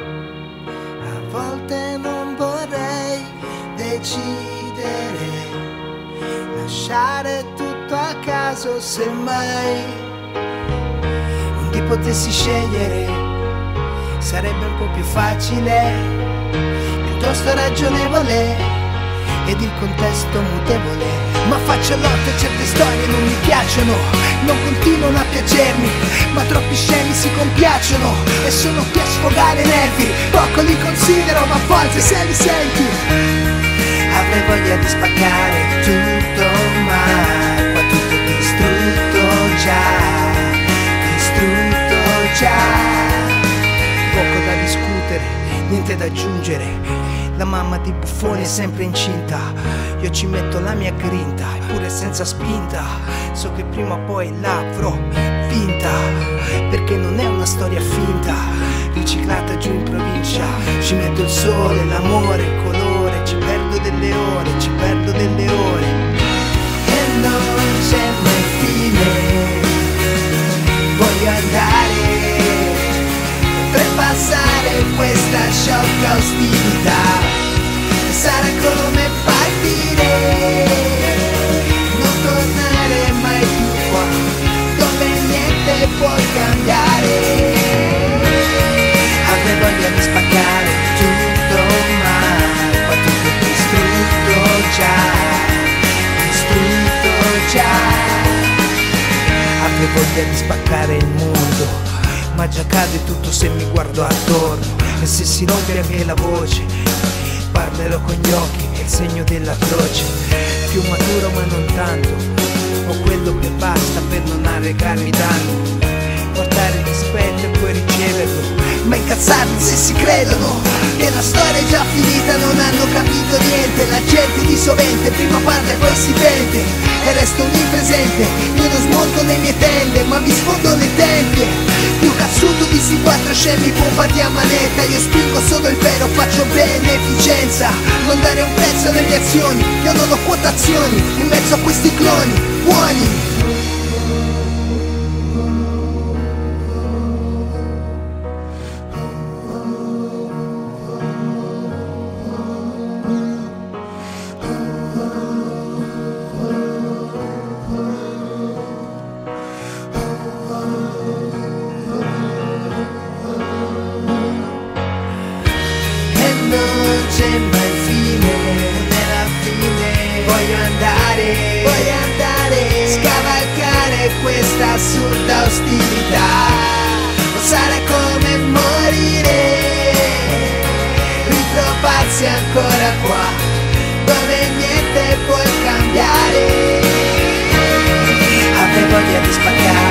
A volte non vorrei decidere, lasciare tutto a caso se mai non ti potessi scegliere, sarebbe un po' più facile, piuttosto ragionevole ed il contesto mutevole. Ma faccio lotte, certe storie non mi piacciono, non continuano a piacermi, ma troppi scemi si compiacciono e sono qui a sfogare i nervi. Poco li considero, ma forse se li senti. Avrei voglia di spaccare tutto, niente da aggiungere. La mamma di buffone è sempre incinta. Io ci metto la mia grinta, eppure senza spinta. So che prima o poi l'avrò vinta. Perché non è una storia finta, riciclata giù in provincia. Ci metto il sole, l'amore, il colore. Ci perdo delle ore, ci perdo delle ore. Sciocca ostilità. Sarà come partire, non tornare mai più qua, dove niente può cambiare. Avrei voglia di spaccare tutto, ma qua tutto distrutto già, distrutto già. Avrei voglia di spaccare il mondo ma già cade tutto se mi guardo attorno. E se si rompe anche la voce parlerò con gli occhi è il segno della croce. Più maturo ma non tanto ho quello che basta per non arrecarmi danno portare rispetto e poi riceverlo ma incazzarmi se si credono. Che la storia è già finita non hanno capito niente. La gente di sovente prima parla e poi si pente e resto lì presente io non smonto le mie tende ma vi sfondo cazzuto di sti quattro scemi pompati a manetta Io spingo solo il vero, faccio beneficenza. Non dare un prezzo alle mie azioni Io non ho quotazioni in mezzo a questi cloni Buoni ostilità. Non sarà come morire. Ritrovarsi ancora qua dove niente puoi cambiare. Avrei voglia di spaccare.